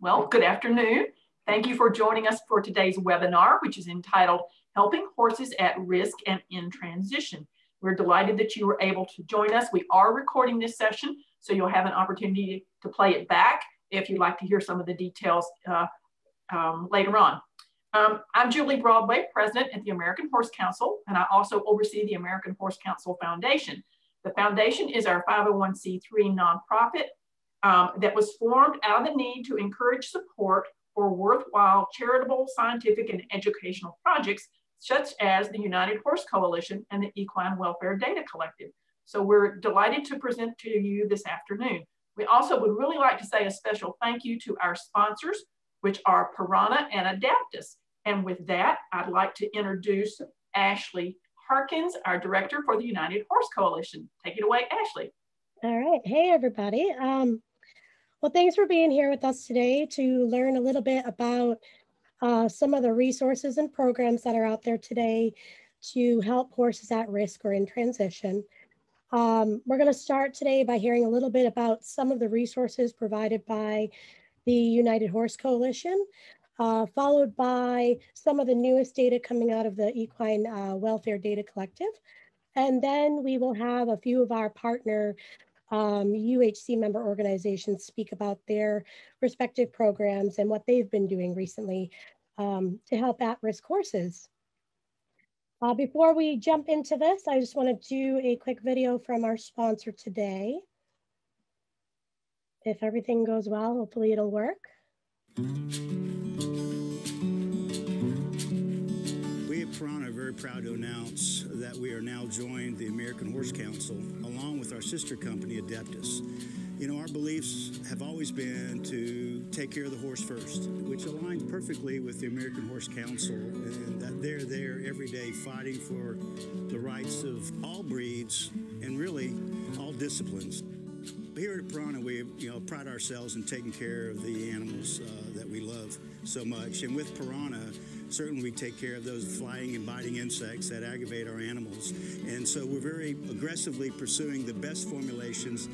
Well, good afternoon. Thank you for joining us for today's webinar, which is entitled Helping Horses at Risk and in Transition. We're delighted that you were able to join us. We are recording this session, so you'll have an opportunity to play it back if you'd like to hear some of the details uh, um, later on. Um, I'm Julie Broadway, president at the American Horse Council, and I also oversee the American Horse Council Foundation. The foundation is our 501c3 nonprofit um, that was formed out of the need to encourage support for worthwhile charitable, scientific, and educational projects, such as the United Horse Coalition and the Equine Welfare Data Collective. So we're delighted to present to you this afternoon. We also would really like to say a special thank you to our sponsors, which are Pyranha and Adeptus. And with that, I'd like to introduce Ashley Harkins, our director for the United Horse Coalition. Take it away, Ashley. All right. Hey, everybody. Um, well, thanks for being here with us today to learn a little bit about uh, some of the resources and programs that are out there today to help horses at risk or in transition. Um, we're going to start today by hearing a little bit about some of the resources provided by the United Horse Coalition, uh, followed by some of the newest data coming out of the Equine uh, Welfare Data Collective. And then we will have a few of our partner um, UHC member organizations speak about their respective programs and what they've been doing recently um, to help at-risk horses. Uh, before we jump into this, I just want to do a quick video from our sponsor today. If everything goes well, hopefully it'll work. Proud to announce that we are now joined the American Horse Council along with our sister company Adeptus. You know, our beliefs have always been to take care of the horse first, which aligns perfectly with the American Horse Council and that they're there every day fighting for the rights of all breeds and really all disciplines. Here at Pyranha, we you know pride ourselves in taking care of the animals uh, that we love so much, and with Pyranha, certainly we take care of those flying and biting insects that aggravate our animals. And so we're very aggressively pursuing the best formulations.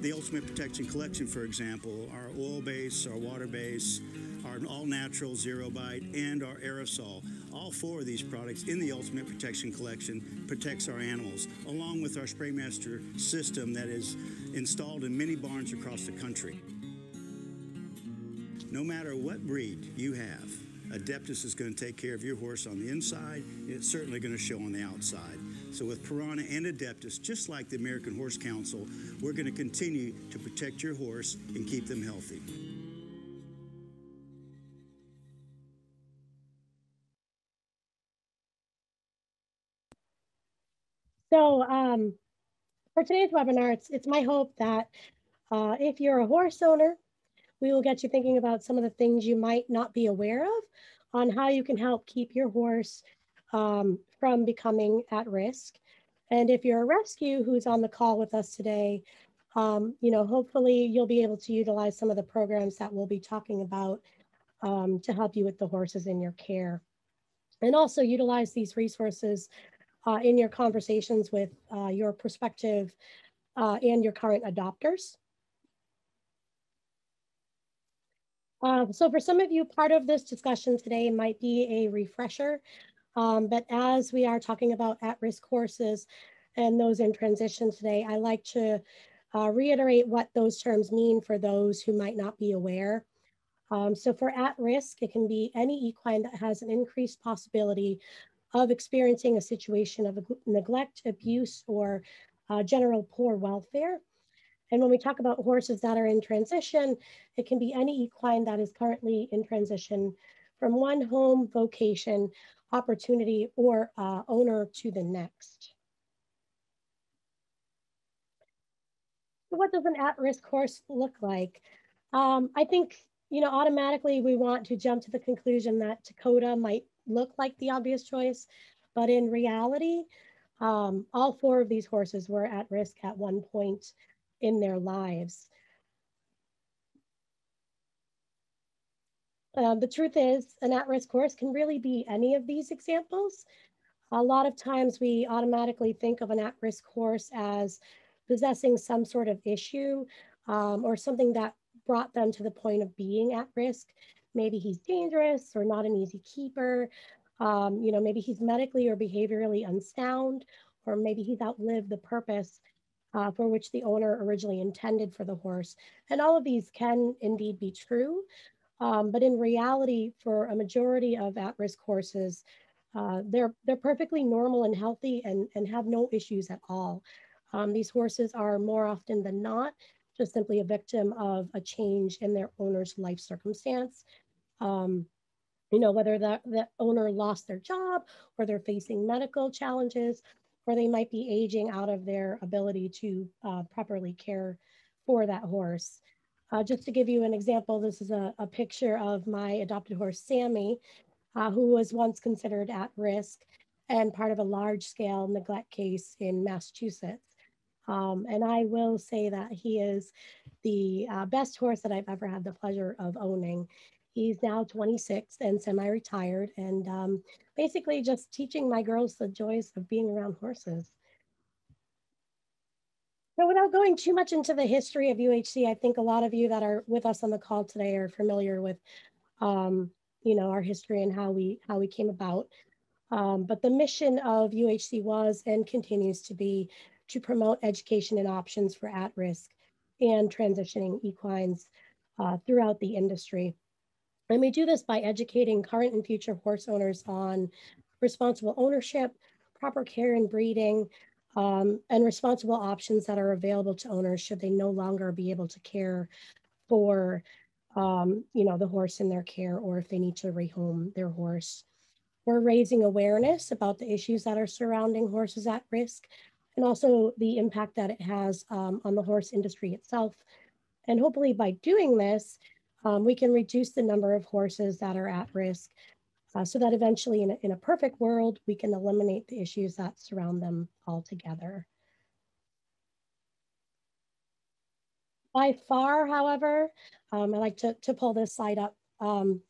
The Ultimate Protection Collection, for example, our oil base, our water base, our all natural zero bite, and our aerosol. All four of these products in the Ultimate Protection Collection protects our animals, along with our Spraymaster system that is installed in many barns across the country. No matter what breed you have, Adeptus is going to take care of your horse on the inside. It's certainly going to show on the outside. So with Pyranha and Adeptus, just like the American Horse Council, we're going to continue to protect your horse and keep them healthy. So um, for today's webinar, it's, it's my hope that uh, if you're a horse owner, we will get you thinking about some of the things you might not be aware of on how you can help keep your horse um, from becoming at risk. And if you're a rescue who's on the call with us today, um, you know, hopefully you'll be able to utilize some of the programs that we'll be talking about um, to help you with the horses in your care. And also utilize these resources uh, in your conversations with uh, your prospective uh, and your current adopters. Um, so for some of you, part of this discussion today might be a refresher, um, but as we are talking about at-risk horses and those in transition today, I like to uh, reiterate what those terms mean for those who might not be aware. Um, so for at-risk, it can be any equine that has an increased possibility of experiencing a situation of neglect, abuse, or uh, general poor welfare. And when we talk about horses that are in transition, it can be any equine that is currently in transition from one home, vocation, opportunity, or uh, owner to the next. So what does an at-risk horse look like? Um, I think, you know, automatically we want to jump to the conclusion that Dakota might look like the obvious choice, but in reality, um, all four of these horses were at risk at one point in their lives. Uh, the truth is, an at-risk horse can really be any of these examples. A lot of times we automatically think of an at-risk horse as possessing some sort of issue um, or something that brought them to the point of being at risk. Maybe he's dangerous or not an easy keeper. Um, you know, maybe he's medically or behaviorally unsound, or maybe he's outlived the purpose uh, for which the owner originally intended for the horse. And all of these can indeed be true. Um, but in reality, for a majority of at-risk horses, uh, they're, they're perfectly normal and healthy and, and have no issues at all. Um, these horses are more often than not just simply a victim of a change in their owner's life circumstance. Um, you know, whether the, the owner lost their job or they're facing medical challenges, or they might be aging out of their ability to uh, properly care for that horse. Uh, just to give you an example, this is a, a picture of my adopted horse, Sammy, uh, who was once considered at risk and part of a large scale neglect case in Massachusetts. Um, and I will say that he is the uh, best horse that I've ever had the pleasure of owning. He's now 26 and semi-retired and um, basically just teaching my girls the joys of being around horses. So without going too much into the history of UHC, I think a lot of you that are with us on the call today are familiar with, um, you know, our history and how we how we came about. Um, but the mission of UHC was and continues to be to promote education and options for at-risk and transitioning equines uh, throughout the industry. And we do this by educating current and future horse owners on responsible ownership, proper care and breeding, um, and responsible options that are available to owners should they no longer be able to care for um, you know, the horse in their care or if they need to rehome their horse. We're raising awareness about the issues that are surrounding horses at risk and also the impact that it has um, on the horse industry itself. And hopefully by doing this, um, we can reduce the number of horses that are at risk uh, so that eventually in a, in a perfect world, we can eliminate the issues that surround them altogether. By far, however, um, I like to, to pull this slide up. Um,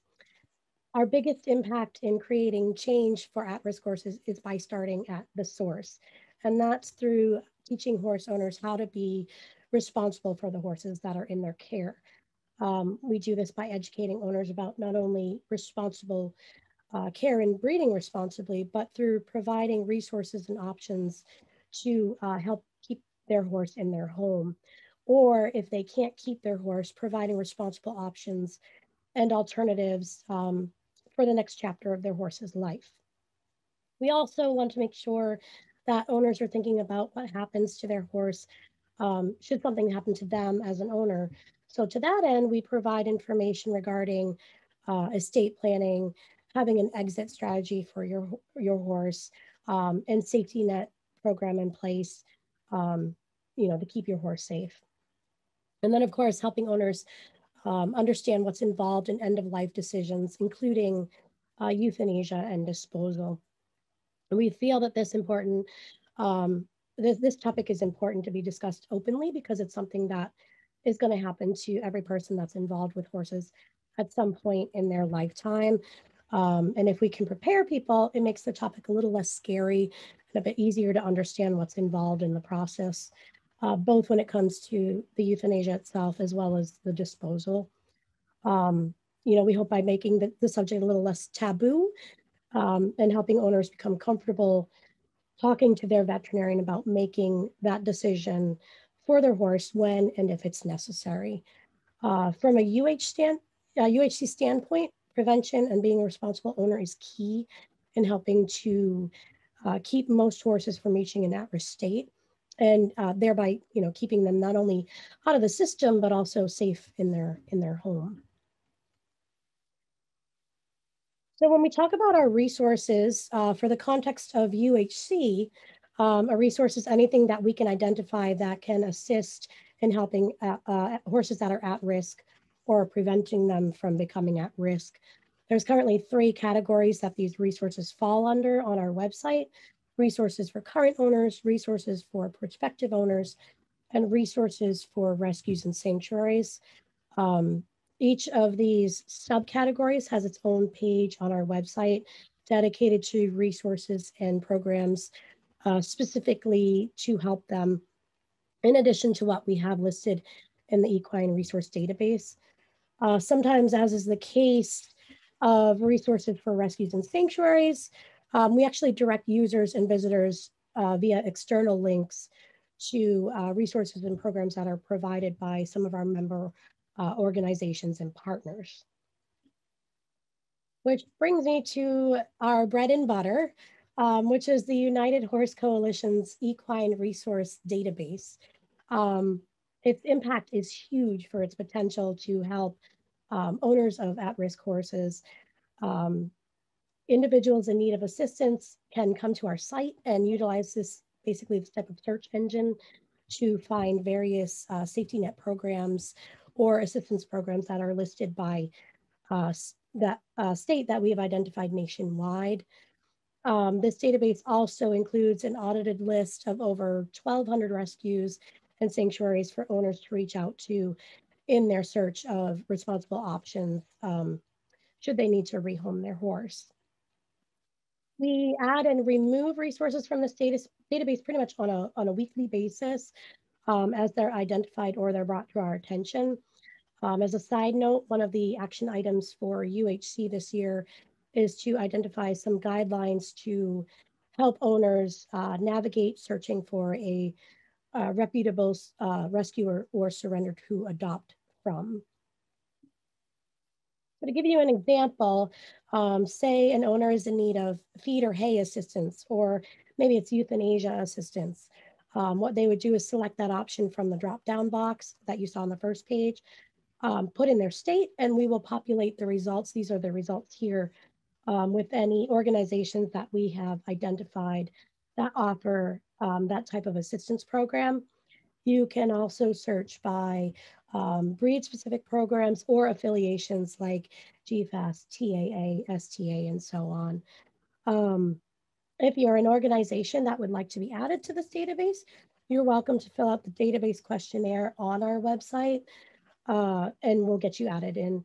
our biggest impact in creating change for at-risk horses is by starting at the source. And that's through teaching horse owners how to be responsible for the horses that are in their care. Um, we do this by educating owners about not only responsible uh, care and breeding responsibly, but through providing resources and options to uh, help keep their horse in their home. Or if they can't keep their horse, providing responsible options and alternatives um, for the next chapter of their horse's life. We also want to make sure that owners are thinking about what happens to their horse um, should something happen to them as an owner. So to that end, we provide information regarding uh, estate planning, having an exit strategy for your, your horse, um, and safety net program in place, um, you know, to keep your horse safe. And then of course, helping owners um, understand what's involved in end of life decisions, including uh, euthanasia and disposal. And we feel that this important, um, this, this topic is important to be discussed openly because it's something that is going to happen to every person that's involved with horses at some point in their lifetime. Um, and if we can prepare people, it makes the topic a little less scary and a bit easier to understand what's involved in the process, uh, both when it comes to the euthanasia itself as well as the disposal. Um, you know, we hope by making the, the subject a little less taboo um, and helping owners become comfortable talking to their veterinarian about making that decision for their horse when and if it's necessary. Uh, from a UH stand, uh, UHC standpoint, prevention and being a responsible owner is key in helping to uh, keep most horses from reaching an at-risk state and uh, thereby you know keeping them not only out of the system but also safe in their in their home So when we talk about our resources uh, for the context of UHC, um, a resource is anything that we can identify that can assist in helping uh, uh, horses that are at risk or preventing them from becoming at risk. There's currently three categories that these resources fall under on our website, resources for current owners, resources for prospective owners, and resources for rescues and sanctuaries. Um, each of these subcategories has its own page on our website dedicated to resources and programs uh, specifically to help them in addition to what we have listed in the equine resource database. Uh, sometimes, as is the case of resources for rescues and sanctuaries, um, we actually direct users and visitors uh, via external links to uh, resources and programs that are provided by some of our member uh, organizations and partners. Which brings me to our bread and butter, um, which is the United Horse Coalition's Equine Resource Database. Um, its impact is huge for its potential to help um, owners of at-risk horses. Um, individuals in need of assistance can come to our site and utilize this basically this type of search engine to find various uh, safety net programs or assistance programs that are listed by uh, that uh, state that we have identified nationwide. Um, this database also includes an audited list of over 1,200 rescues and sanctuaries for owners to reach out to in their search of responsible options um, should they need to rehome their horse. We add and remove resources from this data, database pretty much on a, on a weekly basis um, as they're identified or they're brought to our attention. Um, as a side note, one of the action items for UHC this year is to identify some guidelines to help owners uh, navigate searching for a, reputable uh, rescuer or surrender to adopt from. But to give you an example, um, say an owner is in need of feed or hay assistance, or maybe it's euthanasia assistance. Um, what they would do is select that option from the drop-down box that you saw on the first page, um, put in their state, and we will populate the results. These are the results here um, with any organizations that we have identified that offer um, that type of assistance program. You can also search by um, breed specific programs or affiliations like GFAS, TAA, STA, and so on. Um, if you're an organization that would like to be added to this database, you're welcome to fill out the database questionnaire on our website uh, and we'll get you added in.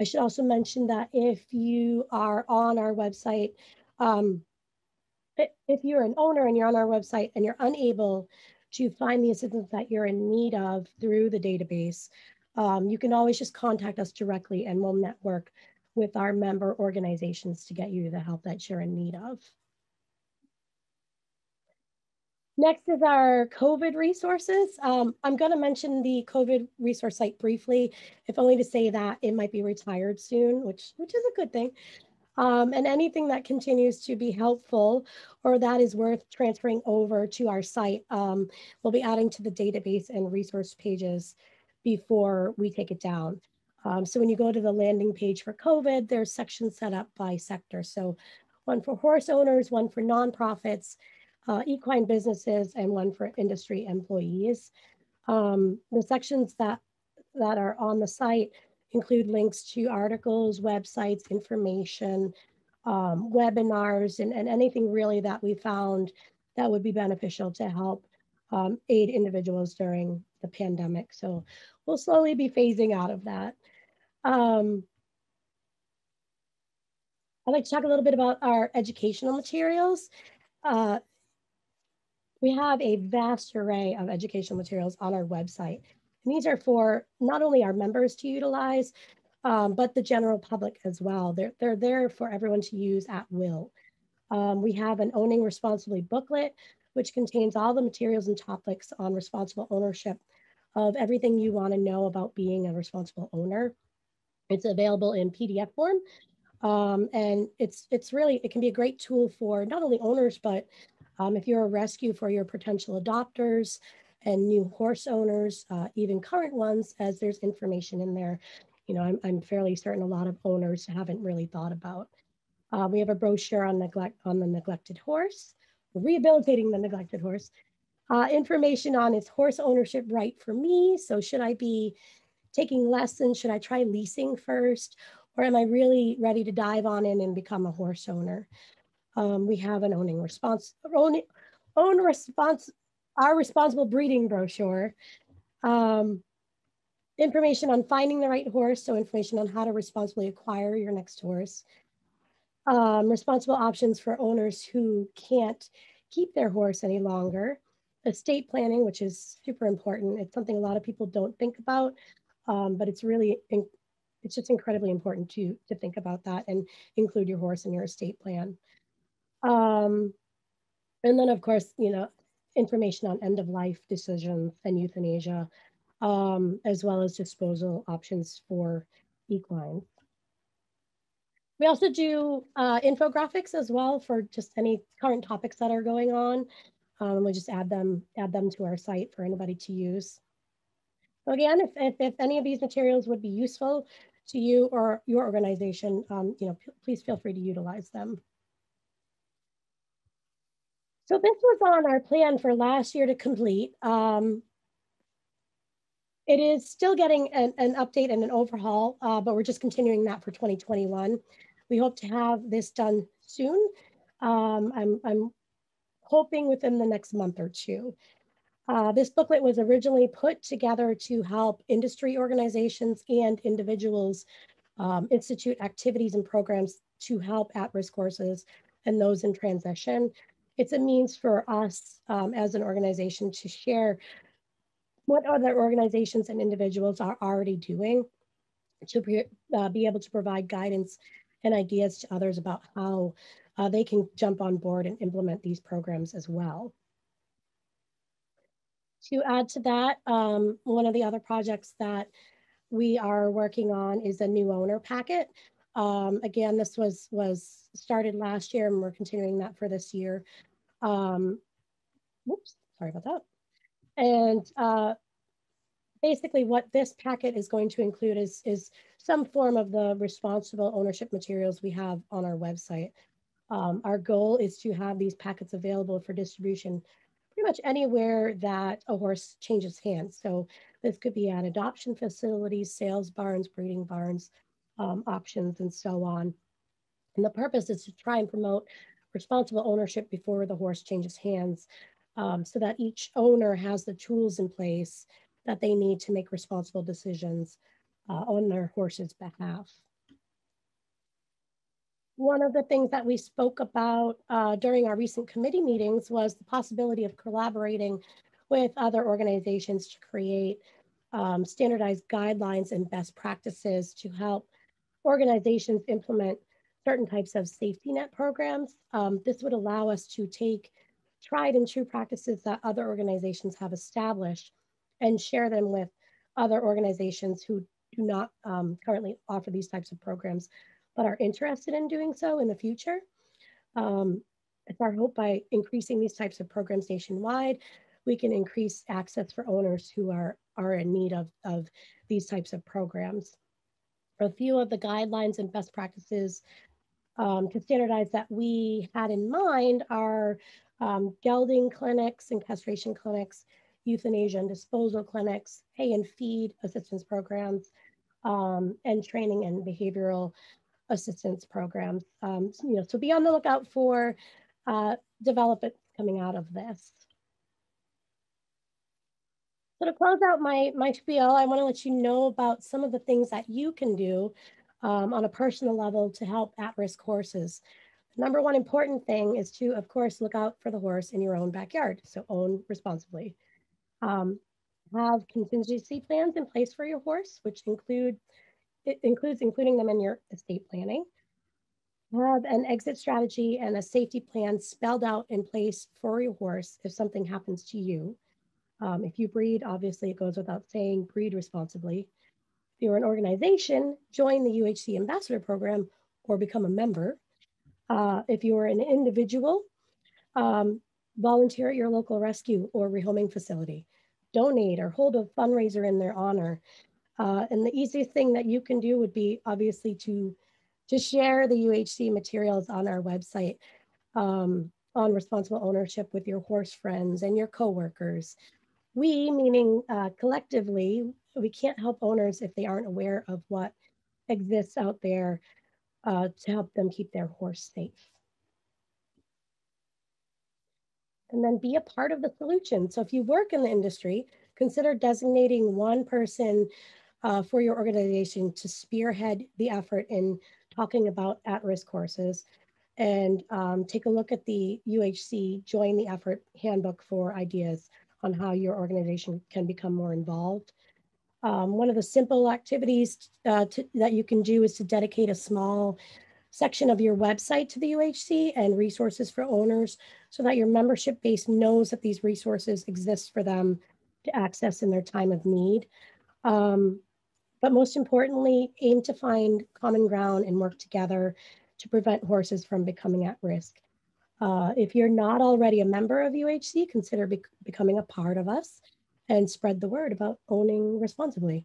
I should also mention that if you are on our website, um, if you're an owner and you're on our website and you're unable to find the assistance that you're in need of through the database, um, you can always just contact us directly and we'll network with our member organizations to get you the help that you're in need of. Next is our COVID resources. Um, I'm going to mention the COVID resource site briefly, if only to say that it might be retired soon, which, which is a good thing. Um, and anything that continues to be helpful or that is worth transferring over to our site, um, we'll be adding to the database and resource pages before we take it down. Um, so when you go to the landing page for COVID, there's sections set up by sector. So one for horse owners, one for nonprofits, uh, equine businesses, and one for industry employees. Um, the sections that, that are on the site include links to articles, websites, information, um, webinars, and, and anything really that we found that would be beneficial to help um, aid individuals during the pandemic. So we'll slowly be phasing out of that. Um, I'd like to talk a little bit about our educational materials. Uh, we have a vast array of educational materials on our website. And these are for not only our members to utilize, um, but the general public as well. They're, they're there for everyone to use at will. Um, we have an Owning Responsibly booklet, which contains all the materials and topics on responsible ownership of everything you want to know about being a responsible owner. It's available in PDF form. Um, and it's, it's really, it can be a great tool for not only owners, but um, if you're a rescue for your potential adopters, and new horse owners, uh, even current ones, as there's information in there. You know, I'm, I'm fairly certain a lot of owners haven't really thought about. Uh, we have a brochure on neglect on the neglected horse, rehabilitating the neglected horse. Uh, information on is horse ownership right for me. So should I be taking lessons? Should I try leasing first? Or am I really ready to dive on in and become a horse owner? Um, we have an owning response, own, own response, our responsible breeding brochure, um, information on finding the right horse, so information on how to responsibly acquire your next horse, um, responsible options for owners who can't keep their horse any longer, estate planning, which is super important. It's something a lot of people don't think about, um, but it's really, it's just incredibly important to, to think about that and include your horse in your estate plan. Um, and then of course, you know, information on end of life decisions and euthanasia, um, as well as disposal options for equines. We also do uh, infographics as well for just any current topics that are going on. Um, we just add them, add them to our site for anybody to use. So again, if, if, if any of these materials would be useful to you or your organization, um, you know, please feel free to utilize them. So this was on our plan for last year to complete. Um, it is still getting an, an update and an overhaul, uh, but we're just continuing that for 2021. We hope to have this done soon. Um, I'm, I'm hoping within the next month or two. Uh, this booklet was originally put together to help industry organizations and individuals um, institute activities and programs to help at-risk courses and those in transition. It's a means for us um, as an organization to share what other organizations and individuals are already doing to be, uh, be able to provide guidance and ideas to others about how uh, they can jump on board and implement these programs as well. To add to that, um, one of the other projects that we are working on is a new owner packet. Um, again, this was, was started last year and we're continuing that for this year. Um, whoops, sorry about that. And uh, basically what this packet is going to include is, is some form of the responsible ownership materials we have on our website. Um, our goal is to have these packets available for distribution pretty much anywhere that a horse changes hands. So this could be at adoption facilities, sales barns, breeding barns, um, options, and so on. And the purpose is to try and promote responsible ownership before the horse changes hands um, so that each owner has the tools in place that they need to make responsible decisions uh, on their horse's behalf. One of the things that we spoke about uh, during our recent committee meetings was the possibility of collaborating with other organizations to create um, standardized guidelines and best practices to help organizations implement certain types of safety net programs. Um, this would allow us to take tried and true practices that other organizations have established and share them with other organizations who do not um, currently offer these types of programs, but are interested in doing so in the future. Um, it's our hope by increasing these types of programs nationwide, we can increase access for owners who are, are in need of, of these types of programs. A few of the guidelines and best practices um, to standardize that we had in mind are um, gelding clinics and castration clinics, euthanasia and disposal clinics, hay and feed assistance programs, um, and training and behavioral assistance programs. Um, you know, so be on the lookout for uh, developments coming out of this. So to close out my, my spiel, I wanna let you know about some of the things that you can do um, on a personal level to help at-risk horses. The number one important thing is to, of course, look out for the horse in your own backyard, so own responsibly. Um, have contingency plans in place for your horse, which include it includes including them in your estate planning. Have an exit strategy and a safety plan spelled out in place for your horse if something happens to you. Um, if you breed, obviously it goes without saying, breed responsibly. If you're an organization, join the UHC Ambassador Program or become a member. Uh, if you're an individual, um, volunteer at your local rescue or rehoming facility donate or hold a fundraiser in their honor. Uh, and the easiest thing that you can do would be obviously to, to share the UHC materials on our website um, on responsible ownership with your horse friends and your coworkers. We, meaning uh, collectively, we can't help owners if they aren't aware of what exists out there uh, to help them keep their horse safe. and then be a part of the solution. So if you work in the industry, consider designating one person uh, for your organization to spearhead the effort in talking about at-risk horses. and um, take a look at the UHC Join the Effort Handbook for ideas on how your organization can become more involved. Um, one of the simple activities uh, to, that you can do is to dedicate a small section of your website to the UHC and resources for owners so that your membership base knows that these resources exist for them to access in their time of need. Um, but most importantly, aim to find common ground and work together to prevent horses from becoming at risk. Uh, if you're not already a member of UHC, consider becoming a part of us and spread the word about owning responsibly.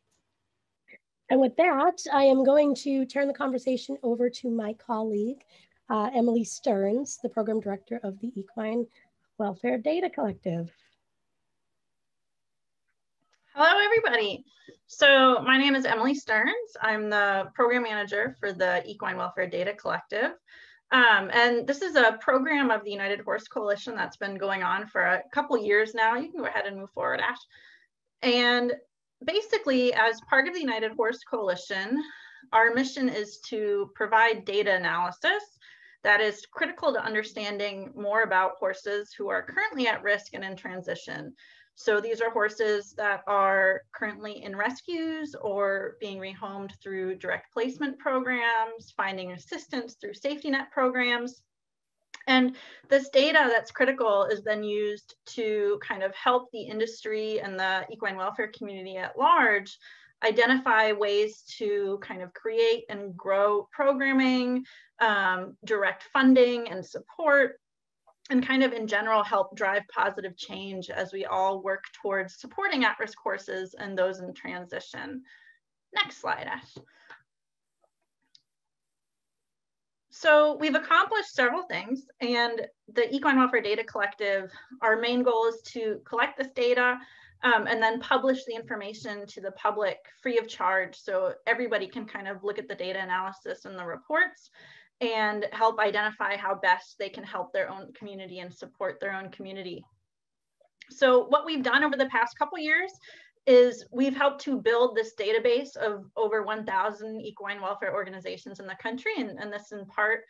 And with that, I am going to turn the conversation over to my colleague, uh, Emily Stearns, the program director of the Equine Welfare Data Collective. Hello, everybody. So my name is Emily Stearns. I'm the program manager for the Equine Welfare Data Collective. Um, and this is a program of the United Horse Coalition that's been going on for a couple years now. You can go ahead and move forward, Ash. And basically, as part of the United Horse Coalition, our mission is to provide data analysis that is critical to understanding more about horses who are currently at risk and in transition. So these are horses that are currently in rescues or being rehomed through direct placement programs, finding assistance through safety net programs. And this data that's critical is then used to kind of help the industry and the equine welfare community at large identify ways to kind of create and grow programming, um, direct funding and support, and kind of in general help drive positive change as we all work towards supporting at-risk courses and those in transition. Next slide, Ash. So we've accomplished several things and the Equine Welfare Data Collective, our main goal is to collect this data um, and then publish the information to the public free of charge so everybody can kind of look at the data analysis and the reports and help identify how best they can help their own community and support their own community. So what we've done over the past couple years is we've helped to build this database of over 1,000 equine welfare organizations in the country. And, and this in part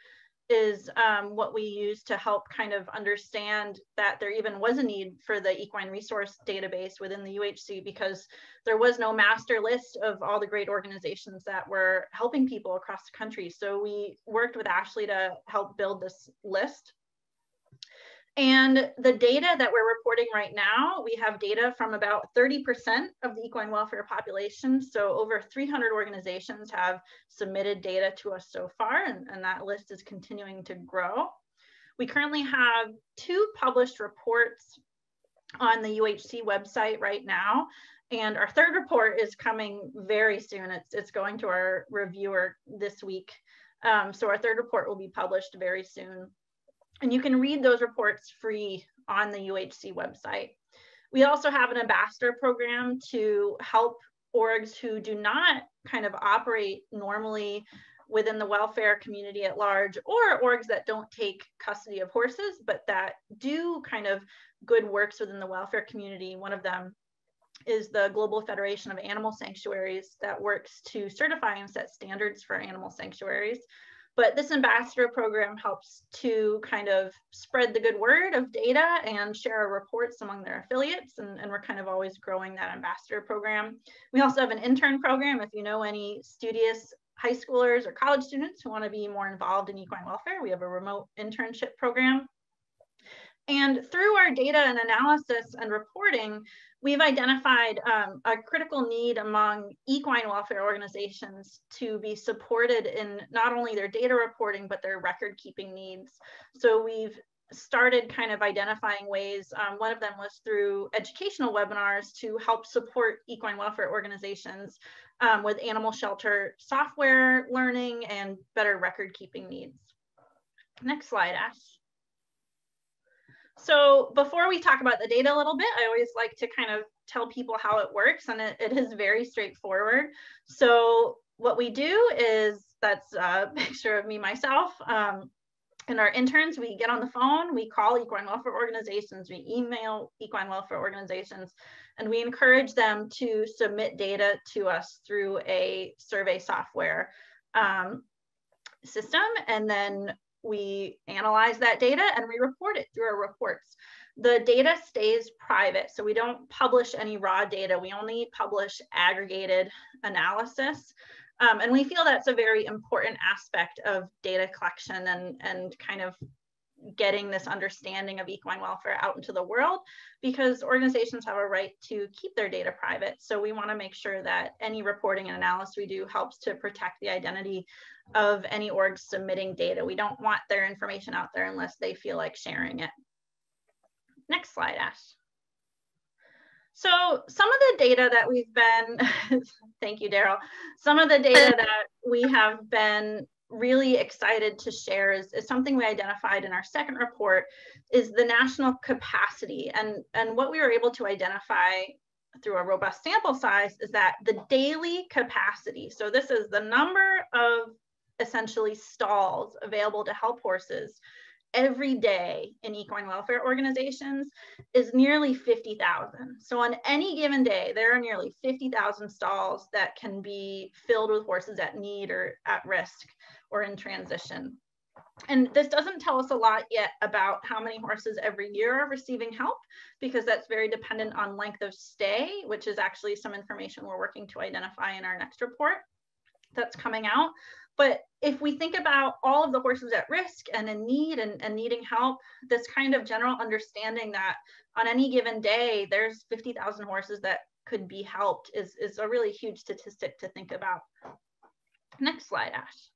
is um, what we use to help kind of understand that there even was a need for the equine resource database within the UHC because there was no master list of all the great organizations that were helping people across the country. So we worked with Ashley to help build this list and the data that we're reporting right now, we have data from about 30% of the equine welfare population. So over 300 organizations have submitted data to us so far, and, and that list is continuing to grow. We currently have two published reports on the UHC website right now. And our third report is coming very soon. It's, it's going to our reviewer this week. Um, so our third report will be published very soon. And you can read those reports free on the UHC website. We also have an ambassador program to help orgs who do not kind of operate normally within the welfare community at large or orgs that don't take custody of horses but that do kind of good works within the welfare community one of them is the global federation of animal sanctuaries that works to certify and set standards for animal sanctuaries but this ambassador program helps to kind of spread the good word of data and share our reports among their affiliates. And, and we're kind of always growing that ambassador program. We also have an intern program. If you know any studious high schoolers or college students who want to be more involved in equine welfare, we have a remote internship program. And through our data and analysis and reporting, we've identified um, a critical need among equine welfare organizations to be supported in not only their data reporting, but their record keeping needs. So we've started kind of identifying ways. Um, one of them was through educational webinars to help support equine welfare organizations um, with animal shelter software learning and better record keeping needs. Next slide, Ash. So before we talk about the data a little bit, I always like to kind of tell people how it works and it, it is very straightforward. So what we do is, that's a picture of me myself, um, and our interns, we get on the phone, we call equine welfare organizations, we email equine welfare organizations, and we encourage them to submit data to us through a survey software um, system. And then we analyze that data and we report it through our reports. The data stays private, so we don't publish any raw data. We only publish aggregated analysis. Um, and we feel that's a very important aspect of data collection and, and kind of getting this understanding of equine welfare out into the world because organizations have a right to keep their data private. So we want to make sure that any reporting and analysis we do helps to protect the identity of any orgs submitting data. We don't want their information out there unless they feel like sharing it. Next slide, Ash. So some of the data that we've been, thank you, Daryl. Some of the data that we have been really excited to share is, is something we identified in our second report is the national capacity. And, and what we were able to identify through a robust sample size is that the daily capacity, so this is the number of essentially stalls available to help horses every day in equine welfare organizations is nearly 50,000. So on any given day, there are nearly 50,000 stalls that can be filled with horses at need or at risk or in transition. And this doesn't tell us a lot yet about how many horses every year are receiving help because that's very dependent on length of stay, which is actually some information we're working to identify in our next report that's coming out. But if we think about all of the horses at risk and in need and, and needing help, this kind of general understanding that on any given day, there's 50,000 horses that could be helped is, is a really huge statistic to think about. Next slide, Ash.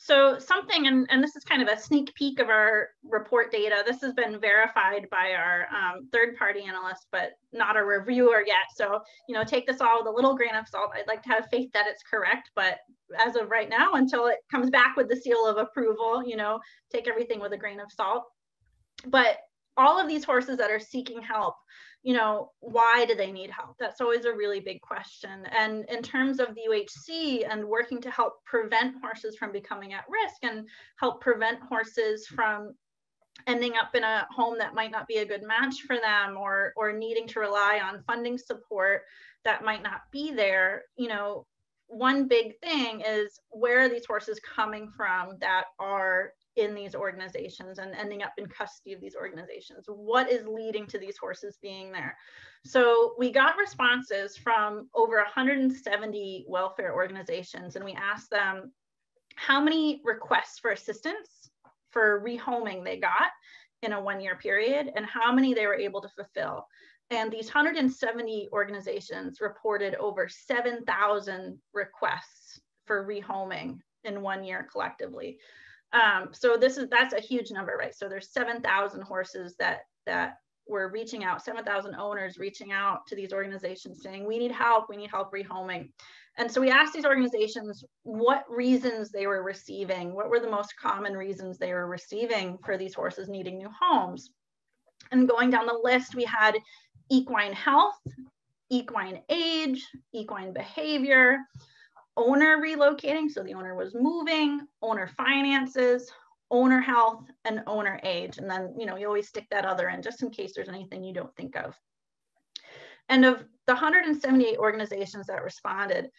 So something, and, and this is kind of a sneak peek of our report data. This has been verified by our um, third party analyst, but not a reviewer yet. So, you know, take this all with a little grain of salt. I'd like to have faith that it's correct, but as of right now, until it comes back with the seal of approval, you know, take everything with a grain of salt. But all of these horses that are seeking help you know, why do they need help? That's always a really big question. And in terms of the UHC and working to help prevent horses from becoming at risk and help prevent horses from ending up in a home that might not be a good match for them or or needing to rely on funding support that might not be there you know one big thing is where are these horses coming from that are in these organizations and ending up in custody of these organizations. What is leading to these horses being there? So we got responses from over 170 welfare organizations and we asked them how many requests for assistance for rehoming they got in a one year period and how many they were able to fulfill. And these 170 organizations reported over 7,000 requests for rehoming in one year collectively. Um, so this is that's a huge number, right? So there's 7,000 horses that that were reaching out, 7,000 owners reaching out to these organizations saying, we need help, we need help rehoming. And so we asked these organizations what reasons they were receiving, what were the most common reasons they were receiving for these horses needing new homes. And going down the list, we had equine health, equine age, equine behavior, owner relocating, so the owner was moving, owner finances, owner health, and owner age. And then, you know, you always stick that other in just in case there's anything you don't think of. And of the 178 organizations that responded,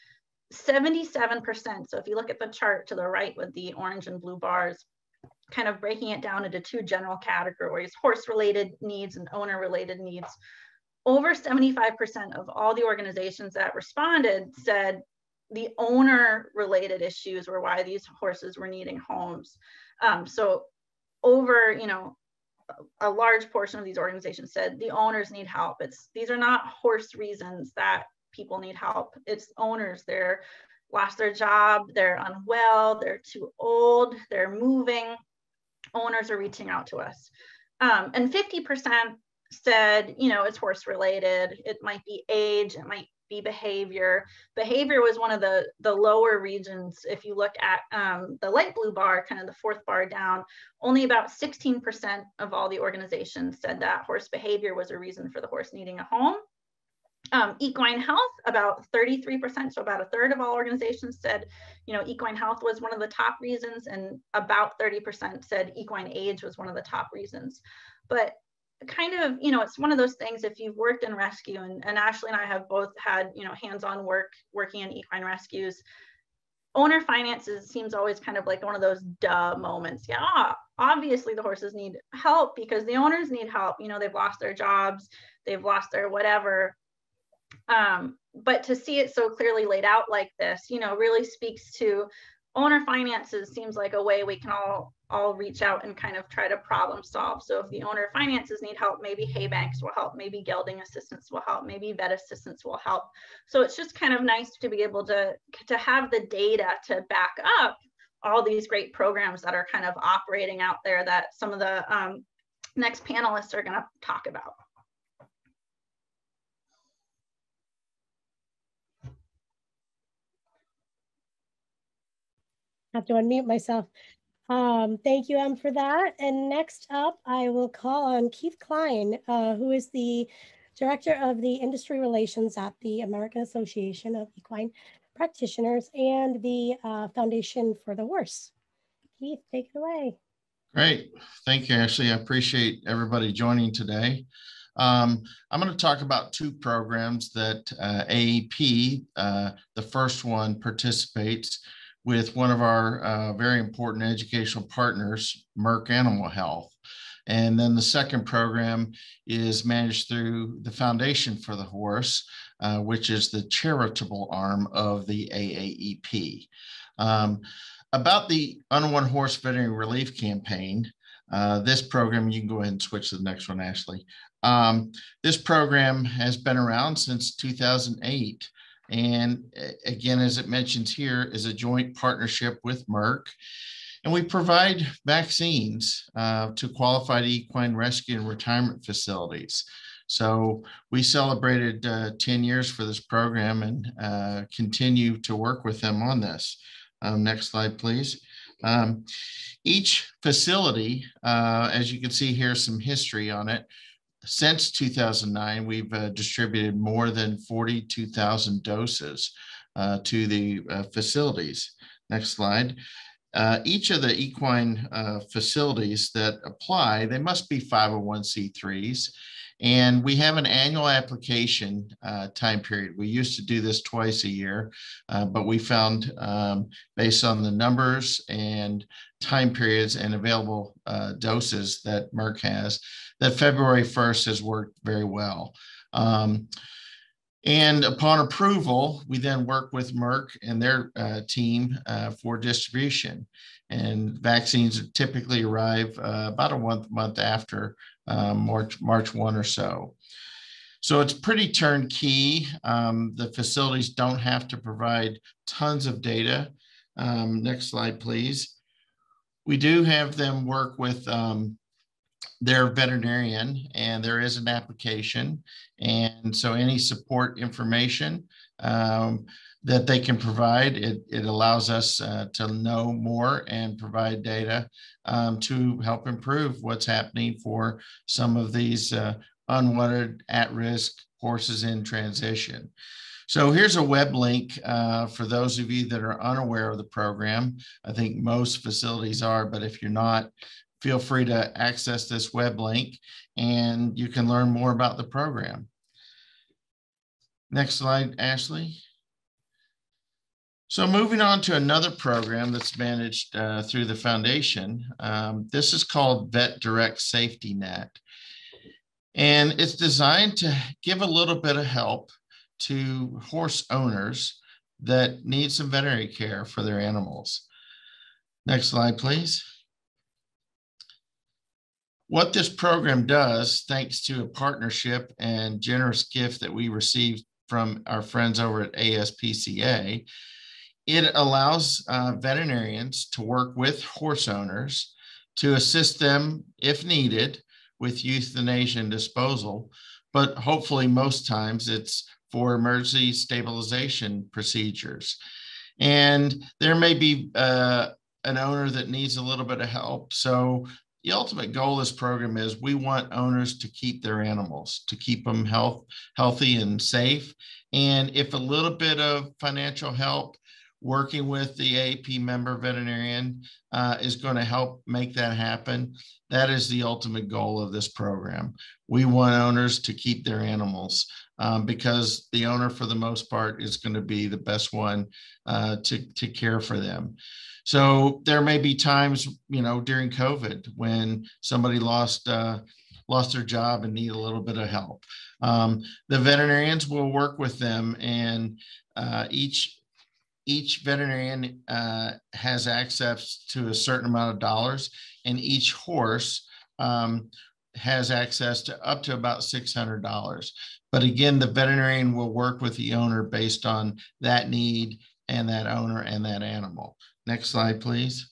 77%, so if you look at the chart to the right with the orange and blue bars, kind of breaking it down into two general categories, horse-related needs and owner-related needs, over 75% of all the organizations that responded said the owner related issues were why these horses were needing homes. Um, so over, you know, a large portion of these organizations said the owners need help. It's these are not horse reasons that people need help. It's owners. They're lost their job, they're unwell, they're too old, they're moving. Owners are reaching out to us. Um, and 50% said, you know, it's horse related. It might be age, it might be behavior. Behavior was one of the, the lower regions. If you look at um, the light blue bar, kind of the fourth bar down, only about 16% of all the organizations said that horse behavior was a reason for the horse needing a home. Um, equine health, about 33%, so about a third of all organizations said, you know, equine health was one of the top reasons, and about 30% said equine age was one of the top reasons. But kind of, you know, it's one of those things if you've worked in rescue and, and Ashley and I have both had, you know, hands-on work working in equine rescues, owner finances seems always kind of like one of those duh moments. Yeah, obviously the horses need help because the owners need help. You know, they've lost their jobs, they've lost their whatever. Um, but to see it so clearly laid out like this, you know, really speaks to owner finances seems like a way we can all all reach out and kind of try to problem solve. So if the owner finances need help, maybe hay banks will help, maybe gelding assistance will help, maybe vet assistance will help. So it's just kind of nice to be able to, to have the data to back up all these great programs that are kind of operating out there that some of the um, next panelists are gonna talk about. I have to unmute myself. Um, thank you, Em, for that. And next up, I will call on Keith Klein, uh, who is the Director of the Industry Relations at the American Association of Equine Practitioners and the uh, Foundation for the Horse. Keith, take it away. Great. Thank you, Ashley. I appreciate everybody joining today. Um, I'm going to talk about two programs that uh, AAEP, uh, the first one participates with one of our uh, very important educational partners, Merck Animal Health. And then the second program is managed through the Foundation for the Horse, uh, which is the charitable arm of the AAEP. Um, about the Unwanted Horse Veterinary Relief Campaign, uh, this program, you can go ahead and switch to the next one, Ashley. Um, this program has been around since 2008. And again, as it mentions here, is a joint partnership with Merck. And we provide vaccines uh, to qualified equine rescue and retirement facilities. So we celebrated uh, 10 years for this program and uh, continue to work with them on this. Um, next slide, please. Um, each facility, uh, as you can see here, some history on it, since 2009, we've uh, distributed more than 42,000 doses uh, to the uh, facilities. Next slide. Uh, each of the equine uh, facilities that apply, they must be 501c3s. And we have an annual application uh, time period. We used to do this twice a year, uh, but we found um, based on the numbers and time periods and available uh, doses that Merck has, that February 1st has worked very well. Um, and upon approval, we then work with Merck and their uh, team uh, for distribution. And vaccines typically arrive uh, about a month, month after um, March, March 1 or so. So it's pretty turnkey. Um, the facilities don't have to provide tons of data. Um, next slide, please. We do have them work with um, their veterinarian and there is an application. And so any support information um, that they can provide, it, it allows us uh, to know more and provide data um, to help improve what's happening for some of these uh, unwanted at-risk horses in transition. So here's a web link uh, for those of you that are unaware of the program. I think most facilities are, but if you're not, feel free to access this web link and you can learn more about the program. Next slide, Ashley. So moving on to another program that's managed uh, through the foundation. Um, this is called Vet Direct Safety Net. And it's designed to give a little bit of help to horse owners that need some veterinary care for their animals. Next slide, please. What this program does, thanks to a partnership and generous gift that we received from our friends over at ASPCA, it allows uh, veterinarians to work with horse owners to assist them, if needed, with euthanasia and disposal. But hopefully, most times it's for emergency stabilization procedures. And there may be uh, an owner that needs a little bit of help. So the ultimate goal of this program is we want owners to keep their animals, to keep them health, healthy and safe. And if a little bit of financial help working with the AAEP member veterinarian uh, is going to help make that happen. That is the ultimate goal of this program. We want owners to keep their animals um, because the owner, for the most part, is going to be the best one uh, to, to care for them. So there may be times, you know, during COVID when somebody lost uh, lost their job and need a little bit of help. Um, the veterinarians will work with them, and uh, each each veterinarian uh, has access to a certain amount of dollars, and each horse um, has access to up to about $600. But again, the veterinarian will work with the owner based on that need and that owner and that animal. Next slide, please.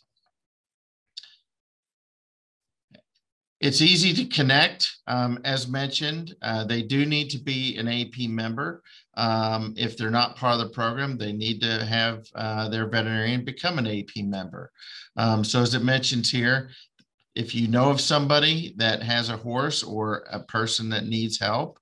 It's easy to connect. Um, as mentioned, uh, they do need to be an AP member. Um, if they're not part of the program, they need to have uh, their veterinarian become an AP member. Um, so as it mentions here, if you know of somebody that has a horse or a person that needs help,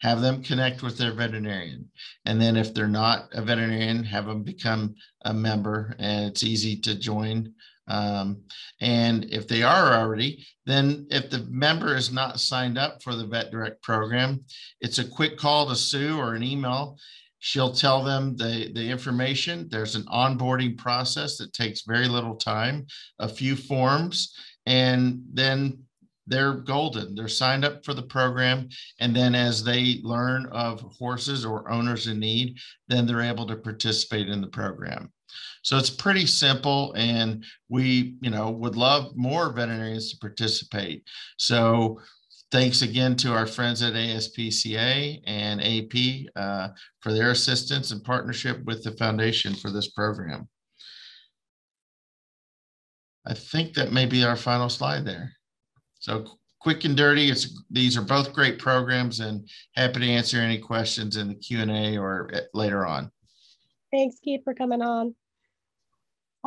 have them connect with their veterinarian. And then if they're not a veterinarian, have them become a member and it's easy to join um, and if they are already, then if the member is not signed up for the Vet Direct program, it's a quick call to Sue or an email. She'll tell them the, the information. There's an onboarding process that takes very little time, a few forms, and then they're golden. They're signed up for the program. And then as they learn of horses or owners in need, then they're able to participate in the program. So it's pretty simple, and we, you know, would love more veterinarians to participate. So thanks again to our friends at ASPCA and AP uh, for their assistance and partnership with the foundation for this program. I think that may be our final slide there. So quick and dirty, it's, these are both great programs and happy to answer any questions in the Q&A or later on. Thanks, Keith, for coming on.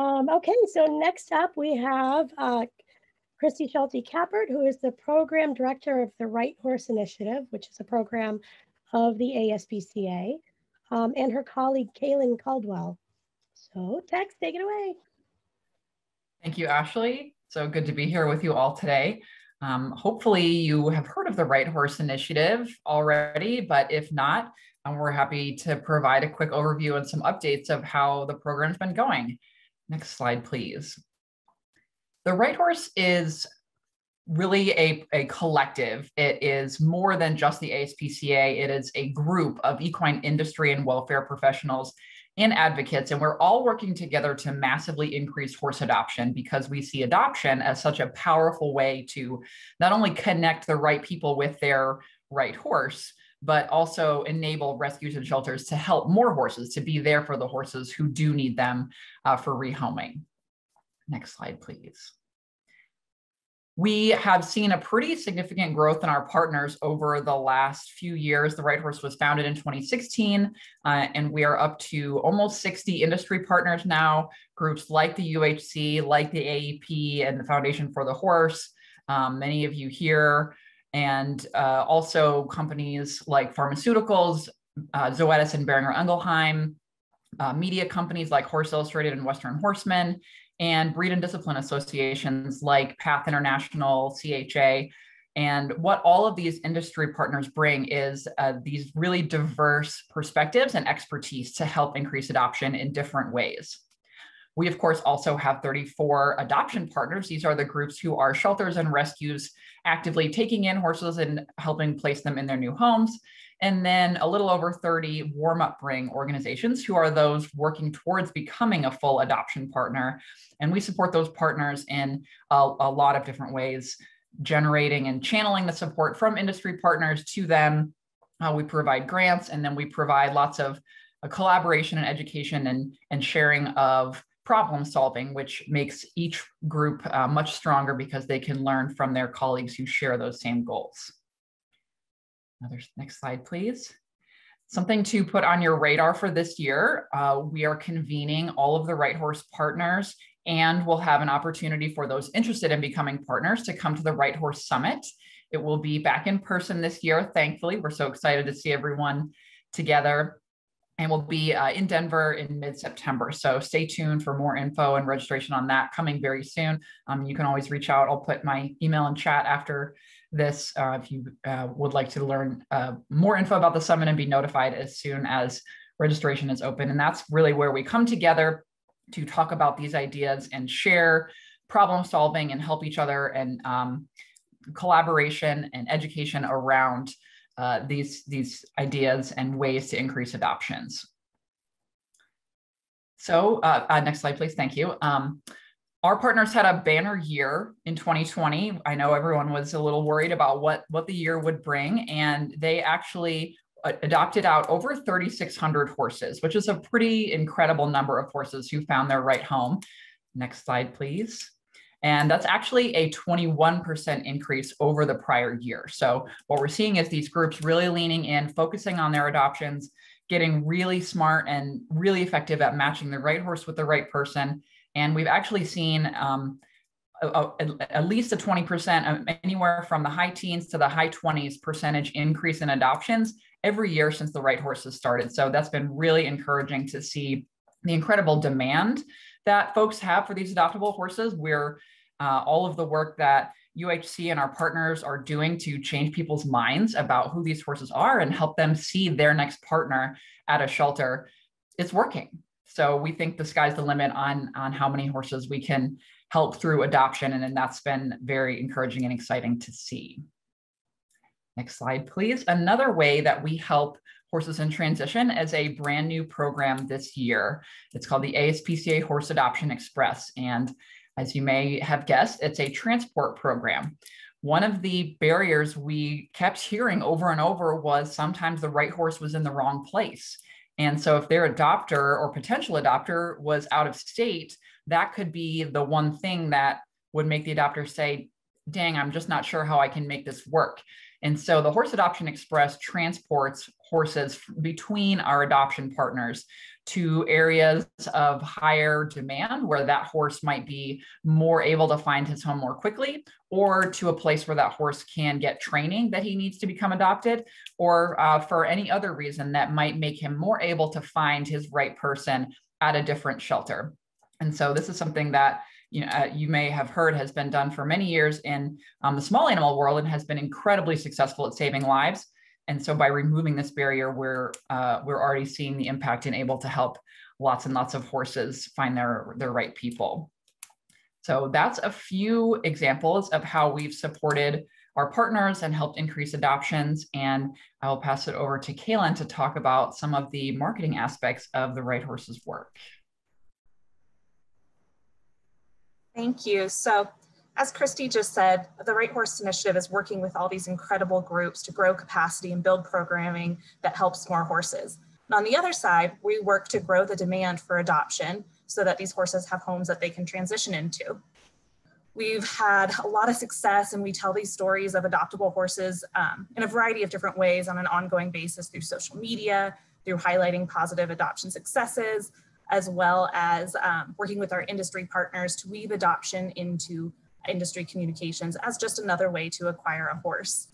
Um, okay, so next up we have uh, Christy Schulte Kappert, who is the program director of the Right Horse Initiative, which is a program of the ASPCA, um, and her colleague Kaylin Caldwell. So Tex, take it away. Thank you, Ashley. So good to be here with you all today. Um, hopefully you have heard of the Right Horse Initiative already, but if not, um, we're happy to provide a quick overview and some updates of how the program's been going. Next slide, please. The Right Horse is really a, a collective. It is more than just the ASPCA. It is a group of equine industry and welfare professionals and advocates, and we're all working together to massively increase horse adoption because we see adoption as such a powerful way to not only connect the right people with their right horse, but also enable rescues and shelters to help more horses, to be there for the horses who do need them uh, for rehoming. Next slide, please. We have seen a pretty significant growth in our partners over the last few years. The Right Horse was founded in 2016, uh, and we are up to almost 60 industry partners now, groups like the UHC, like the AAEP, and the Foundation for the Horse. Um, many of you here and uh, also companies like pharmaceuticals, uh, Zoetis and Boehringer Ingelheim, uh, media companies like Horse Illustrated and Western Horseman, and breed and discipline associations like PATH International, CHA. And what all of these industry partners bring is uh, these really diverse perspectives and expertise to help increase adoption in different ways. We, of course, also have 34 adoption partners. These are the groups who are shelters and rescues actively taking in horses and helping place them in their new homes. And then a little over 30 warm up ring organizations who are those working towards becoming a full adoption partner. And we support those partners in a, a lot of different ways, generating and channeling the support from industry partners to them. Uh, we provide grants and then we provide lots of uh, collaboration and education and, and sharing of problem solving, which makes each group uh, much stronger because they can learn from their colleagues who share those same goals. Another next slide, please. Something to put on your radar for this year, uh, we are convening all of the Right Horse partners and we'll have an opportunity for those interested in becoming partners to come to the Right Horse Summit. It will be back in person this year, thankfully. We're so excited to see everyone together and we'll be uh, in Denver in mid-September. So stay tuned for more info and registration on that coming very soon. Um, you can always reach out. I'll put my email in chat after this uh, if you uh, would like to learn uh, more info about the summit and be notified as soon as registration is open. And that's really where we come together to talk about these ideas and share problem solving and help each other and um, collaboration and education around uh, these, these ideas and ways to increase adoptions. So uh, uh, next slide, please. Thank you. Um, our partners had a banner year in 2020. I know everyone was a little worried about what, what the year would bring, and they actually adopted out over 3,600 horses, which is a pretty incredible number of horses who found their right home. Next slide, please. And that's actually a 21% increase over the prior year. So what we're seeing is these groups really leaning in, focusing on their adoptions, getting really smart and really effective at matching the right horse with the right person. And we've actually seen um, a, a, at least a 20%, um, anywhere from the high teens to the high 20s percentage increase in adoptions every year since the right horses started. So that's been really encouraging to see the incredible demand that folks have for these adoptable horses. We're uh, all of the work that UHC and our partners are doing to change people's minds about who these horses are and help them see their next partner at a shelter. It's working. So we think the sky's the limit on, on how many horses we can help through adoption. And, and that's been very encouraging and exciting to see. Next slide, please. Another way that we help Horses in Transition is a brand new program this year. It's called the ASPCA Horse Adoption Express. And as you may have guessed, it's a transport program. One of the barriers we kept hearing over and over was sometimes the right horse was in the wrong place. And so if their adopter or potential adopter was out of state, that could be the one thing that would make the adopter say, dang, I'm just not sure how I can make this work. And so the Horse Adoption Express transports horses between our adoption partners to areas of higher demand where that horse might be more able to find his home more quickly, or to a place where that horse can get training that he needs to become adopted, or uh, for any other reason that might make him more able to find his right person at a different shelter. And so this is something that you know, uh, you may have heard has been done for many years in um, the small animal world and has been incredibly successful at saving lives. And so by removing this barrier, we're, uh, we're already seeing the impact and able to help lots and lots of horses find their, their right people. So that's a few examples of how we've supported our partners and helped increase adoptions. And I will pass it over to Kaylin to talk about some of the marketing aspects of the Right Horses work. Thank you. So as Christy just said, the Right Horse Initiative is working with all these incredible groups to grow capacity and build programming that helps more horses. And on the other side, we work to grow the demand for adoption so that these horses have homes that they can transition into. We've had a lot of success and we tell these stories of adoptable horses um, in a variety of different ways on an ongoing basis through social media, through highlighting positive adoption successes, as well as um, working with our industry partners to weave adoption into industry communications as just another way to acquire a horse.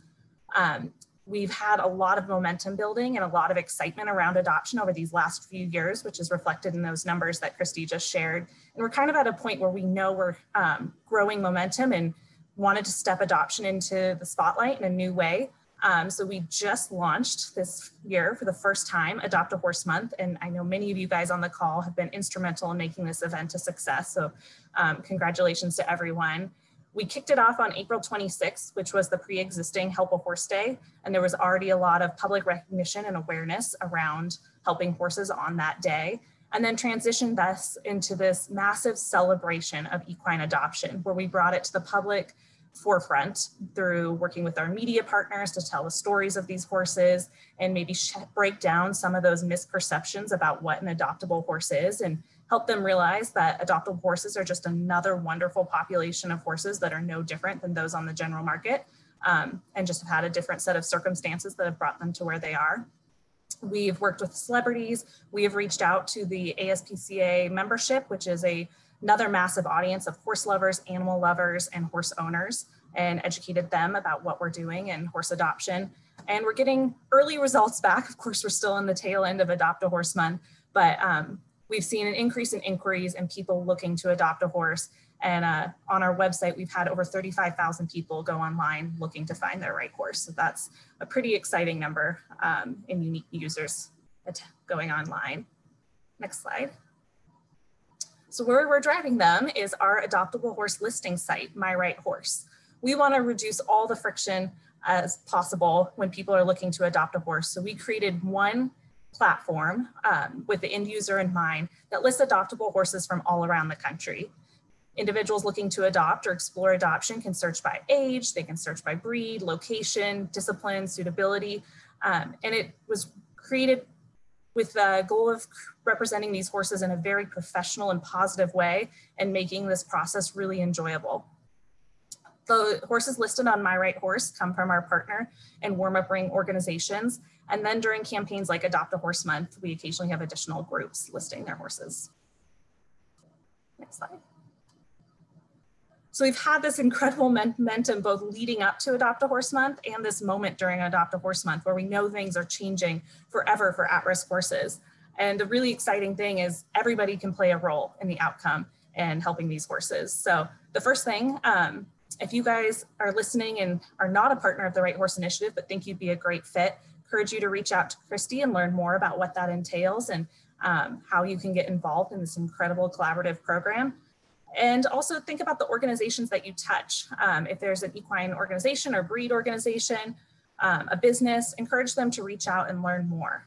Um, we've had a lot of momentum building and a lot of excitement around adoption over these last few years, which is reflected in those numbers that Christy just shared. And we're kind of at a point where we know we're um, growing momentum and wanted to step adoption into the spotlight in a new way. Um, so we just launched this year for the first time Adopt a Horse Month. And I know many of you guys on the call have been instrumental in making this event a success. So um, congratulations to everyone. We kicked it off on April 26th, which was the pre-existing Help a Horse Day. And there was already a lot of public recognition and awareness around helping horses on that day. And then transitioned us into this massive celebration of equine adoption, where we brought it to the public forefront through working with our media partners to tell the stories of these horses and maybe break down some of those misperceptions about what an adoptable horse is and help them realize that adoptable horses are just another wonderful population of horses that are no different than those on the general market um, and just have had a different set of circumstances that have brought them to where they are. We've worked with celebrities. We have reached out to the ASPCA membership, which is a another massive audience of horse lovers, animal lovers, and horse owners, and educated them about what we're doing and horse adoption. And we're getting early results back. Of course, we're still in the tail end of Adopt a Horse Month, but um, we've seen an increase in inquiries and people looking to adopt a horse. And uh, on our website, we've had over 35,000 people go online looking to find their right horse. So that's a pretty exciting number um, in unique users going online. Next slide. So where we're driving them is our adoptable horse listing site, My Right Horse. We want to reduce all the friction as possible when people are looking to adopt a horse. So we created one platform um, with the end user in mind that lists adoptable horses from all around the country. Individuals looking to adopt or explore adoption can search by age, they can search by breed, location, discipline, suitability, um, and it was created with the goal of representing these horses in a very professional and positive way and making this process really enjoyable. The horses listed on My Right Horse come from our partner and warm up ring organizations. And then during campaigns like Adopt a Horse Month, we occasionally have additional groups listing their horses. Next slide. So we've had this incredible momentum both leading up to Adopt a Horse Month and this moment during Adopt a Horse Month where we know things are changing forever for at-risk horses. And the really exciting thing is everybody can play a role in the outcome and helping these horses. So the first thing, um, if you guys are listening and are not a partner of the Right Horse Initiative, but think you'd be a great fit, encourage you to reach out to Christy and learn more about what that entails and um, how you can get involved in this incredible collaborative program. And also think about the organizations that you touch. Um, if there's an equine organization or breed organization, um, a business, encourage them to reach out and learn more.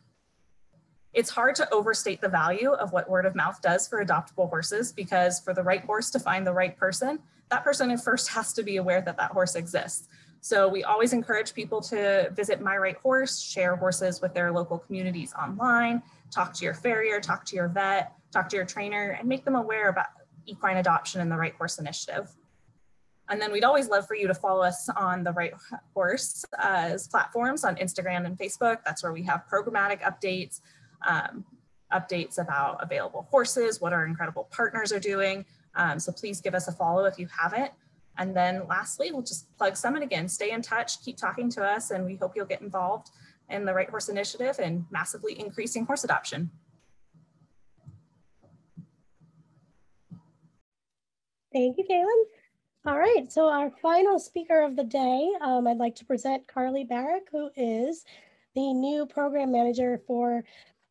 It's hard to overstate the value of what word of mouth does for adoptable horses because for the right horse to find the right person, that person first has to be aware that that horse exists. So we always encourage people to visit My Right Horse, share horses with their local communities online, talk to your farrier, talk to your vet, talk to your trainer, and make them aware about equine adoption and the Right Horse Initiative. And then we'd always love for you to follow us on the Right Horse as platforms on Instagram and Facebook. That's where we have programmatic updates, um, updates about available horses, what our incredible partners are doing. Um, so please give us a follow if you haven't. And then lastly, we'll just plug Summit again. Stay in touch, keep talking to us, and we hope you'll get involved in the Right Horse Initiative and massively increasing horse adoption. Thank you, Kaylin. All right, so our final speaker of the day, um, I'd like to present Carly Barrick, who is the new program manager for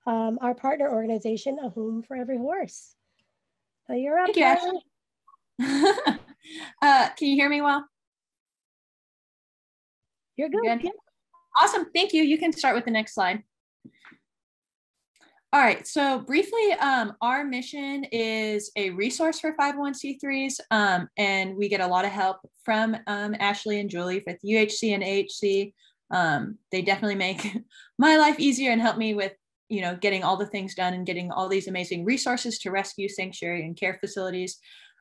um, our partner organization, A Home for Every Horse. So you're up, Thank Carly. You, uh, can you hear me well? You're good. good? Yeah. Awesome, thank you. You can start with the next slide. All right, so briefly, um, our mission is a resource for 501c3s, um, and we get a lot of help from um, Ashley and Julie with UHC and AHC. Um, they definitely make my life easier and help me with, you know, getting all the things done and getting all these amazing resources to rescue, sanctuary, and care facilities.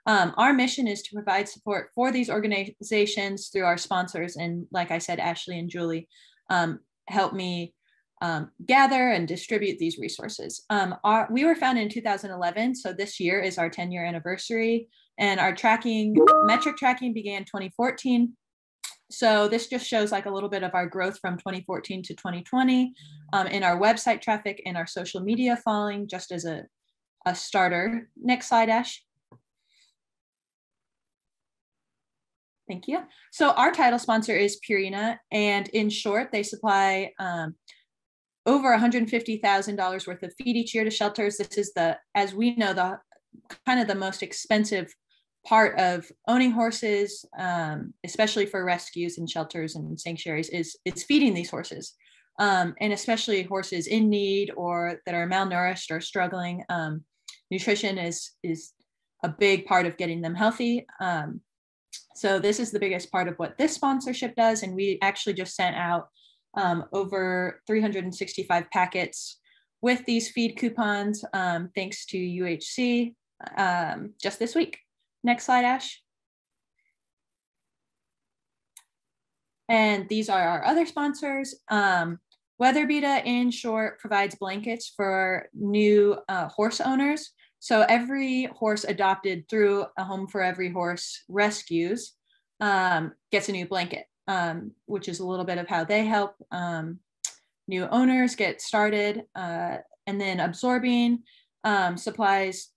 Um, our mission is to provide support for these organizations through our sponsors, and like I said, Ashley and Julie um, help me um, gather and distribute these resources. Um, our, we were founded in 2011, so this year is our 10 year anniversary, and our tracking, metric tracking began 2014. So this just shows like a little bit of our growth from 2014 to 2020 um, in our website traffic and our social media following, just as a, a starter. Next slide, Ash. Thank you. So our title sponsor is Purina, and in short, they supply um, over $150,000 worth of feed each year to shelters. This is the, as we know, the kind of the most expensive part of owning horses, um, especially for rescues and shelters and sanctuaries, is is feeding these horses, um, and especially horses in need or that are malnourished or struggling. Um, nutrition is is a big part of getting them healthy. Um, so this is the biggest part of what this sponsorship does, and we actually just sent out um, over 365 packets with these feed coupons, um, thanks to UHC um, just this week. Next slide, Ash. And these are our other sponsors. Um, WeatherBeeta, in short, provides blankets for new uh, horse owners. So every horse adopted through a Home for Every Horse rescues um, gets a new blanket. Um, which is a little bit of how they help um, new owners get started. Uh, and then Absorbine um, supplies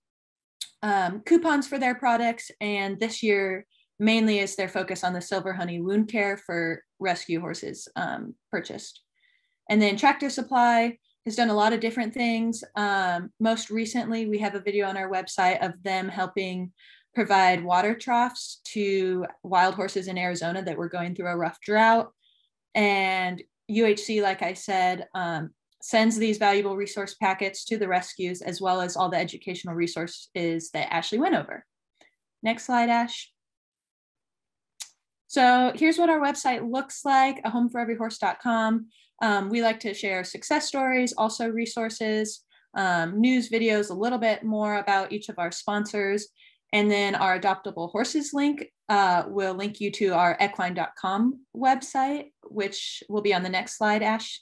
um, coupons for their products. And this year, mainly is their focus on the silver honey wound care for rescue horses um, purchased. And then Tractor Supply has done a lot of different things. Um, most recently, we have a video on our website of them helping provide water troughs to wild horses in Arizona that were going through a rough drought. And UHC, like I said, um, sends these valuable resource packets to the rescues as well as all the educational resources that Ashley went over. Next slide, Ash. So here's what our website looks like, a. Um, we like to share success stories, also resources, um, news videos, a little bit more about each of our sponsors. And then our adoptable horses link uh, will link you to our equine.com website, which will be on the next slide, Ash.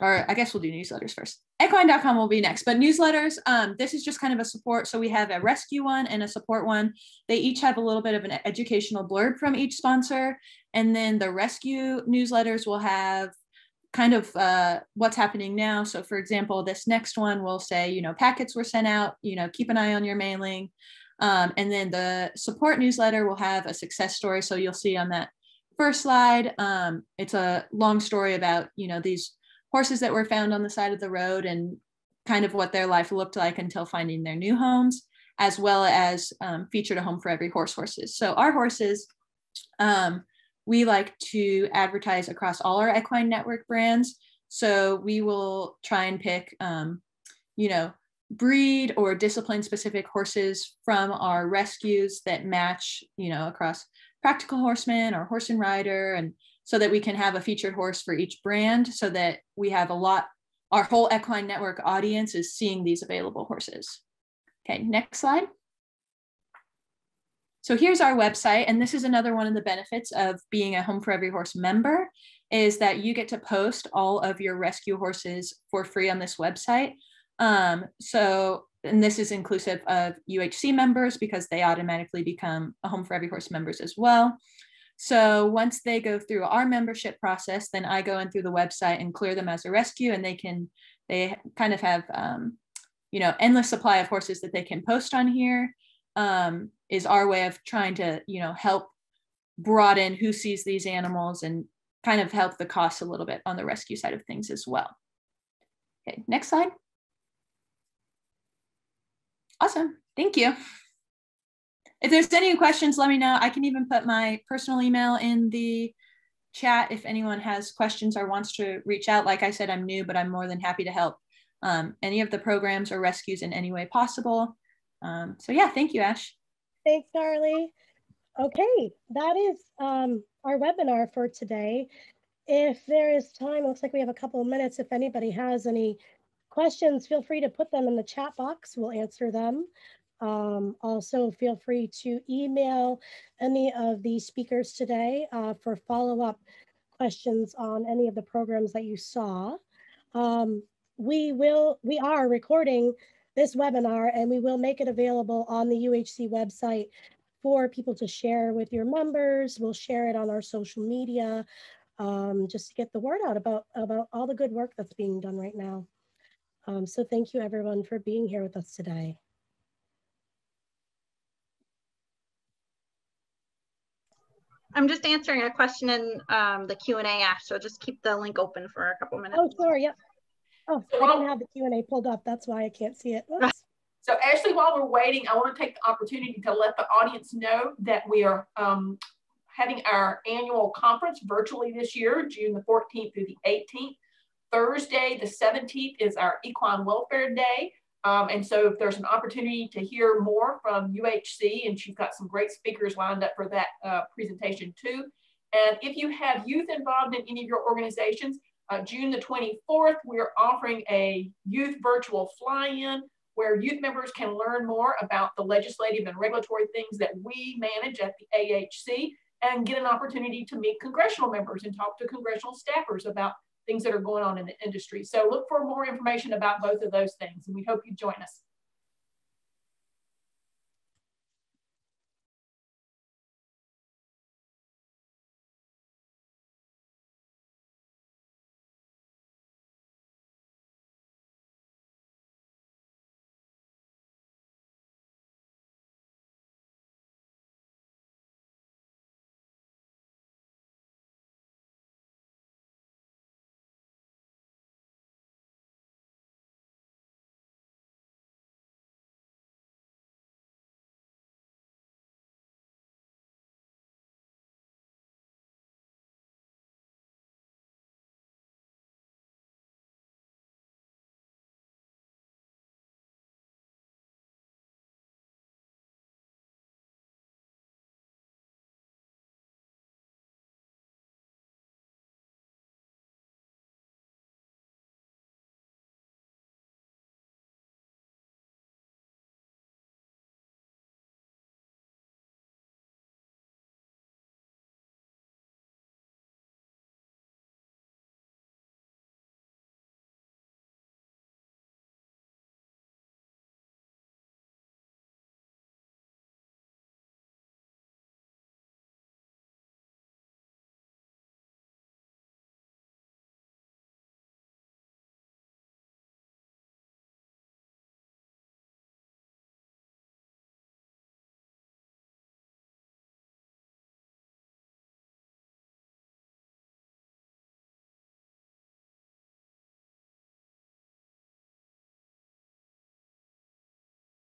Or I guess we'll do newsletters first. Equine.com will be next, but newsletters, um, this is just kind of a support. So we have a rescue one and a support one. They each have a little bit of an educational blurb from each sponsor. And then the rescue newsletters will have kind of uh, what's happening now. So, for example, this next one will say, you know, packets were sent out, you know, keep an eye on your mailing. Um, and then the support newsletter will have a success story. So, you'll see on that first slide, um, it's a long story about, you know, these horses that were found on the side of the road and kind of what their life looked like until finding their new homes, as well as um, featured a home for every horse horses. So, our horses, um, we like to advertise across all our equine network brands. So we will try and pick, um, you know, breed or discipline specific horses from our rescues that match, you know, across practical horseman or horse and rider. And so that we can have a featured horse for each brand so that we have a lot, our whole equine network audience is seeing these available horses. Okay, next slide. So here's our website, and this is another one of the benefits of being a Home for Every Horse member is that you get to post all of your rescue horses for free on this website. Um, so, and this is inclusive of UHC members because they automatically become a Home for Every Horse members as well. So once they go through our membership process, then I go in through the website and clear them as a rescue, and they can they kind of have um, you know endless supply of horses that they can post on here um, is our way of trying to you know help broaden who sees these animals and kind of help the cost a little bit on the rescue side of things as well. Okay, next slide. Awesome, thank you. If there's any questions, let me know. I can even put my personal email in the chat if anyone has questions or wants to reach out. Like I said, I'm new, but I'm more than happy to help um, any of the programs or rescues in any way possible. Um, so yeah, thank you, Ash. Thanks, Darlie. Okay, that is um, our webinar for today. If there is time, looks like we have a couple of minutes. If anybody has any questions, feel free to put them in the chat box. We'll answer them. Um, also, feel free to email any of the speakers today uh, for follow-up questions on any of the programs that you saw. Um, we will, we are recording this webinar and we will make it available on the UHC website for people to share with your members. We'll share it on our social media um, just to get the word out about, about all the good work that's being done right now. Um, so thank you everyone for being here with us today. I'm just answering a question in um, the Q&A, Ash, so just keep the link open for a couple minutes. Oh, sure, yep. Oh, I don't have the Q&A pulled up. That's why I can't see it. Oops. So Ashley, while we're waiting, I want to take the opportunity to let the audience know that we are um, having our annual conference virtually this year, June the 14th through the 18th. Thursday, the 17th is our Equine Welfare Day. Um, and so if there's an opportunity to hear more from UHC, and she's got some great speakers lined up for that uh, presentation too. And if you have youth involved in any of your organizations, uh, June the 24th, we're offering a youth virtual fly-in where youth members can learn more about the legislative and regulatory things that we manage at the AHC and get an opportunity to meet congressional members and talk to congressional staffers about things that are going on in the industry. So look for more information about both of those things and we hope you join us.